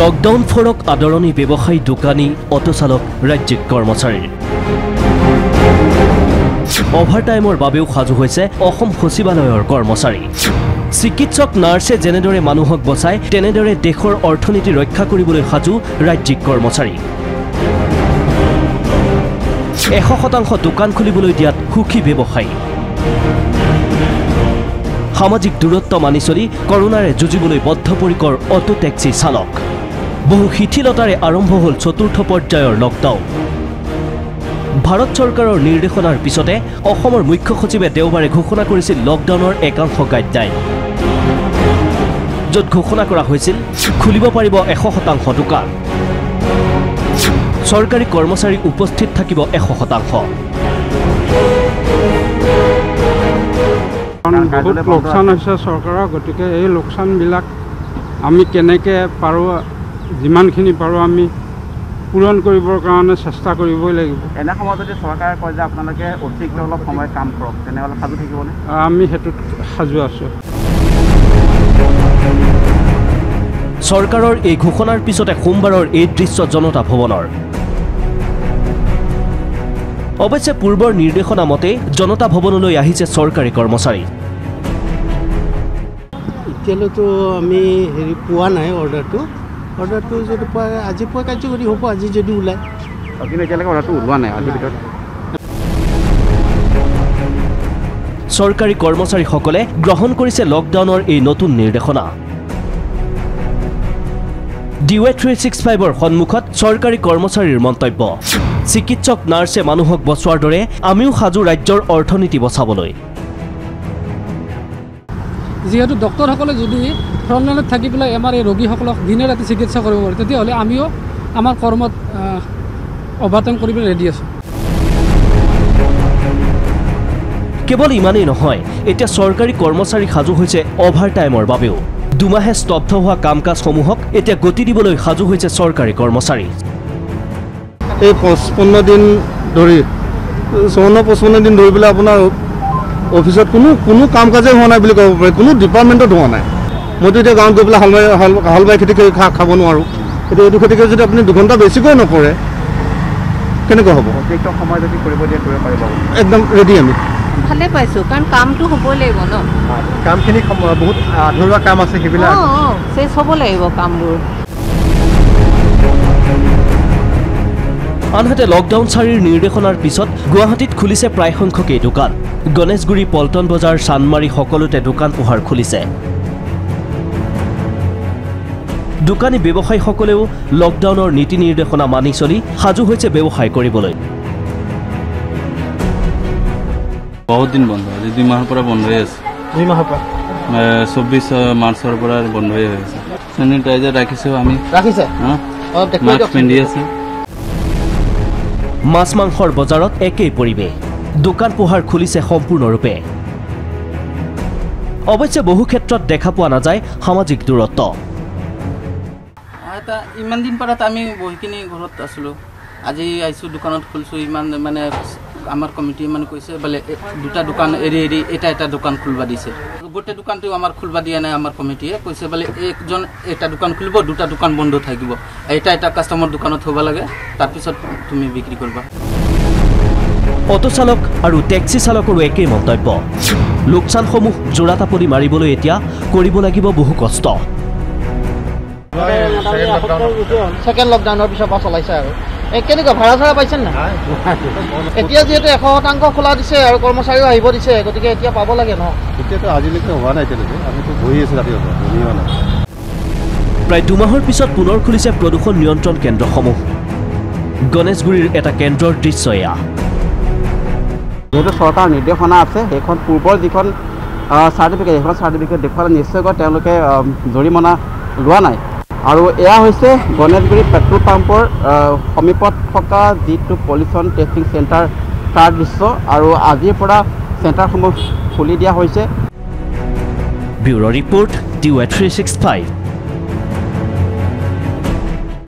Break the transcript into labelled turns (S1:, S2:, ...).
S1: Lockdown ফৰক আদৰণি ব্যৱসায়ী দোকানী অটো চালক ৰাজ্যিক কৰ্মচাৰীৰ অভাৰটাইমৰ বাবেও সাজু হৈছে অসম সচিবালয়ৰ কৰ্মচাৰী। চিকিৎসক নাৰ্ছে যেনেদৰে মানুহক বচায় তেনেদৰে দেশৰ অৰ্থনীতি ৰক্ষা কৰিবলৈ সাজু ৰাজ্যিক কৰ্মচাৰী। এশ শতাংশ দোকান খুলিবলৈ দিয়াত সুখী ব্যৱসায়ী। সামাজিক দূৰত্ব মানি চলি কৰোণাৰে যুঁজিবলৈ বদ্ধপৰিকৰ অটো টেক্সি চালক। বহু শিথিলতাৰে আৰম্ভ হ'ল চতুৰ্থ পৰ্যায়ৰ লকডাউন ভাৰত চৰকাৰৰ নিৰ্দেশনাৰ পিছতে অসমৰ মুখ্য সচিবে দেওবাৰে ঘোষণা কৰিছিল লকডাউনৰ একাংশ গাইডলাইন য'ত ঘোষণা কৰা হৈছিল খুলিব পাৰিব এশ শতাংশ দোকান। চৰকাৰী কৰ্মচাৰী উপস্থিত থাকিব এশ শতাংশ।
S2: লোকচান হৈছে চৰকাৰৰ গতিকে এই লোকচানবিলাক আমি কেনেকৈ পাৰোঁ যিমানখিনি পাৰোঁ আমি পূৰণ কৰিবৰ কাৰণে চেষ্টা কৰিবই লাগিব।
S3: এনে সময়ত যদি চৰকাৰে কয় যে আপোনালোকে অতিৰিক্ত অলপ সময় কাম কৰক তেনেহ'লে সাজু থাকিবনে
S2: আমি সেইটোত সাজু আছোঁ।
S1: চৰকাৰৰ এই ঘোষণাৰ পিছতে সোমবাৰৰ এই দৃশ্য জনতা ভৱনৰ। অৱশ্যে পূৰ্বৰ নিৰ্দেশনা মতে জনতা ভৱনলৈ আহিছে চৰকাৰী কৰ্মচাৰী।
S4: এতিয়ালৈতো আমি হেৰি পোৱা নাই অৰ্ডাৰটো অৰ্ডাৰটো যদি পোৱা আজি পুৱা কাৰ্যকৰী হ'ব আজি যদি ওলায়
S3: কিন্তু এতিয়ালৈকে অৰ্ডাৰটো ওলোৱা নাই আজিৰ ভিতৰত।
S1: চৰকাৰী কৰ্মচাৰীসকলে গ্ৰহণ কৰিছে লকডাউনৰ এই নতুন নিৰ্দেশনা। ডিৱে থ্ৰী ছিক্স ফাইভৰ সন্মুখত চৰকাৰী কৰ্মচাৰীৰ মন্তব্য। চিকিৎসক নাৰ্ছে মানুহক বচোৱাৰ দৰে আমিও সাজু ৰাজ্যৰ অৰ্থনীতি বচাবলৈ।
S5: যিহেতু ডক্টৰসকলে যদি ফ্ৰণ্টলাইনত থাকি পেলাই আমাৰ এই ৰোগীসকলক দিনে ৰাতি চিকিৎসা কৰিব পাৰে তেতিয়াহ'লে আমিও আমাৰ কৰ্মত অভাৰটাইম কৰিবলৈ ৰেডি আছোঁ।
S1: কেৱল ইমানেই নহয় এতিয়া চৰকাৰী কৰ্মচাৰী সাজু হৈছে অভাৰটাইমৰ বাবেও। দুমাহে স্তব্ধ হোৱা কাম কাজসমূহক এতিয়া গতি দিবলৈ সাজু হৈছে চৰকাৰী কৰ্মচাৰী।
S6: এই পঁচপন্ন দিন ধৰি চৌৱন্ন পঁচপন্ন দিন ধৰি পেলাই আপোনাৰ অফিচত কোনো কোনো কাম কাজেই হোৱা নাই বুলি ক'ব পাৰি কোনো ডিপাৰ্টমেণ্টত হোৱা নাই। মইতো এতিয়া গাঁৱত গৈ পেলাই হাল মাৰি হাল হাল বাই খেতি কৰি খা খাব নোৱাৰোঁ। এতিয়া এইটো খেতিকে যদি আপুনি দুঘণ্টা বেছিকৈ নকৰে কেনেকৈ হ'ব?
S3: অতিৰিক্ত সময় যদি কৰিব দিয়ে কৰিব পাৰিব।
S6: একদম ৰেডি আমি।
S7: ভালে পাইছোঁ কাৰণ কামটো হ'বই লাগিব ন?
S6: কামখিনি বহুত আধৰুৱা কাম আছে
S7: অঁ অঁ চেচ হ'ব লাগিব কামবোৰ।
S1: আনহাতে লকডাউন চাৰিৰ নিৰ্দেশনাৰ পিছত গুৱাহাটীত খুলিছে প্ৰায় সংখ্যকেই দোকান। গণেশগুৰি পল্টন বজাৰ চানমাৰী সকলোতে দোকান পোহাৰ খুলিছে। দোকানী ব্যৱসায়ীসকলেও লকডাউনৰ নীতি নিৰ্দেশনা মানি চলি সাজু হৈছে ব্যৱসায় কৰিবলৈ।
S8: বহুত দিন বন্ধ আজি দুই মাহৰ পৰা বন্ধই আছে।
S4: দুই মাহৰ পৰা?
S8: চৌব্বিছ মাৰ্চৰ পৰা বন্ধই হৈ আছে। চেনিটাইজাৰ ৰাখিছোঁ আমি।
S4: ৰাখিছে?
S8: হা? মাস্ক। পিন্ধি আছোঁ।
S1: মাছ মাংসৰ বজাৰত একেই পৰিৱেশ। দোকান পোহাৰ খুলিছে সম্পূৰ্ণৰূপে। অৱশ্যে বহু ক্ষেত্ৰত দেখা পোৱা নাযায় সামাজিক দূৰত্ব।
S9: এটা ইমান দিন পাৰত আমি বহিকিনি ঘৰত আছিলোঁ। আজি আহিছোঁ দোকানত খুলিছোঁ ইমান মানে আমাৰ কমিটি মানে কৈছে বোলে দুটা দোকান এৰি এৰি এটা এটা দোকান খুলিব দিছে। গোটেই দোকানটো আমাৰ খুলিব দিয়া নাই আমাৰ কমিটিয়ে কৈছে বোলে একজন এটা দোকান খুলিব দুটা দোকান বন্ধ থাকিব। এটা এটা কাষ্টমাৰ দোকানত থ'ব লাগে তাৰপিছত তুমি বিক্ৰী কৰিবা।
S1: অটো চালক আৰু টেক্সি চালকৰো একেই মন্তব্য। লোকচানসমূহ জোৰাতাপলি মাৰিবলৈ এতিয়া কৰিব লাগিব বহু কষ্ট।
S4: ছেকেণ্ড লকডাউনৰ পিছৰ পৰা চলাইছে আৰু। এই কেনেকুৱা ভাড়া চাড়া পাইছে নাই? এতিয়া যিহেতু এশ শতাংশ খোলা দিছে আৰু কৰ্মচাৰীও আহিব দিছে গতিকে এতিয়া পাব লাগে ন?
S6: এতিয়াতো আজিলৈকে হোৱা নাই এতিয়ালৈকে। আমিতো বহি আছোঁ ৰাতিপুৱা বহি হোৱা নাই।
S1: প্ৰায় দুমাহৰ পিছত পুনৰ খুলিছে প্ৰদূষণ নিয়ন্ত্ৰণ কেন্দ্ৰসমূহ। গণেশগুৰিৰ এটা কেন্দ্ৰৰ দৃশ্য এয়া।
S3: যিহেতু চৰকাৰৰ নিৰ্দেশনা আছে সেইখন পূৰ্বৰ যিখন চাৰ্টিফিকেট সেইখন চাৰ্টিফিকেট দেখুৱালে নিশ্চয়কৈ তেওঁলোকে জৰিমনা লোৱা নাই। আৰু এয়া হৈছে গণেশগুৰি পেট্ৰল পাম্পৰ সমীপত থকা যিটো পলিউশ্যন টেষ্টিং চেণ্টাৰ তাৰ দৃশ্য আৰু আজিৰ পৰা চেণ্টাৰসমূহ খুলি দিয়া হৈছে।
S1: Bureau' report three six five